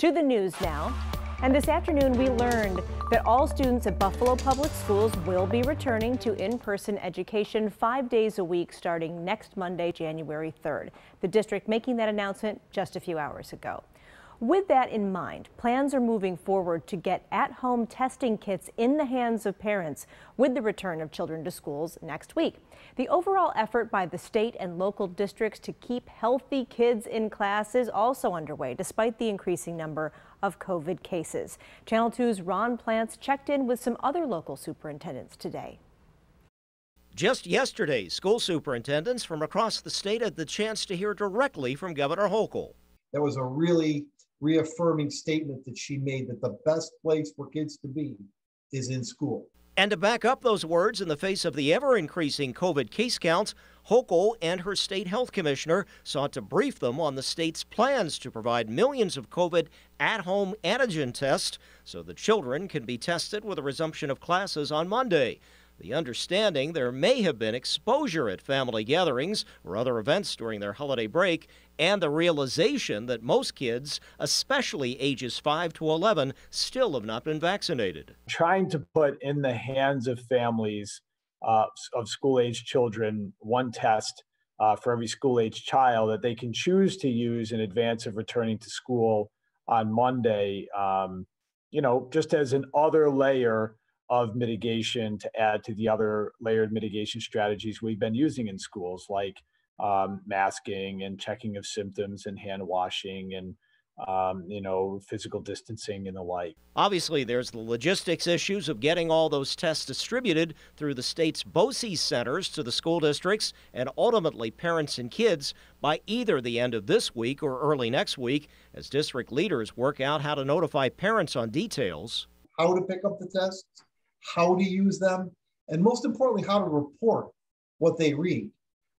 To the news now. And this afternoon, we learned that all students at Buffalo Public Schools will be returning to in-person education five days a week starting next Monday, January 3rd. The district making that announcement just a few hours ago. With that in mind, plans are moving forward to get at-home testing kits in the hands of parents with the return of children to schools next week. The overall effort by the state and local districts to keep healthy kids in class is also underway, despite the increasing number of COVID cases. Channel 2's Ron Plants checked in with some other local superintendents today. Just yesterday, school superintendents from across the state had the chance to hear directly from Governor Hochul. That was a really reaffirming statement that she made that the best place for kids to be is in school. And to back up those words in the face of the ever increasing COVID case counts, Hochul and her state health commissioner sought to brief them on the state's plans to provide millions of COVID at home antigen tests so the children can be tested with a resumption of classes on Monday. The understanding there may have been exposure at family gatherings or other events during their holiday break, and the realization that most kids, especially ages 5 to 11, still have not been vaccinated. Trying to put in the hands of families uh, of school age children one test uh, for every school age child that they can choose to use in advance of returning to school on Monday, um, you know, just as an other layer of mitigation to add to the other layered mitigation strategies we've been using in schools, like um, masking and checking of symptoms and hand washing and um, you know, physical distancing and the like. Obviously, there's the logistics issues of getting all those tests distributed through the state's BOCES centers to the school districts and ultimately parents and kids by either the end of this week or early next week as district leaders work out how to notify parents on details. How to pick up the tests, how to use them, and most importantly, how to report what they read.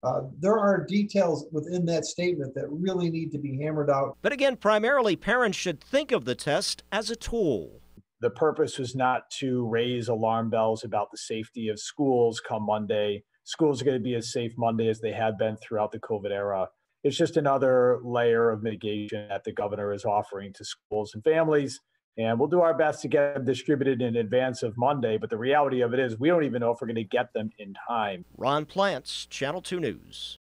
Uh, there are details within that statement that really need to be hammered out. But again, primarily parents should think of the test as a tool. The purpose was not to raise alarm bells about the safety of schools come Monday. Schools are going to be as safe Monday as they have been throughout the COVID era. It's just another layer of mitigation that the governor is offering to schools and families and we'll do our best to get them distributed in advance of Monday. But the reality of it is, we don't even know if we're going to get them in time. Ron Plants, Channel 2 News.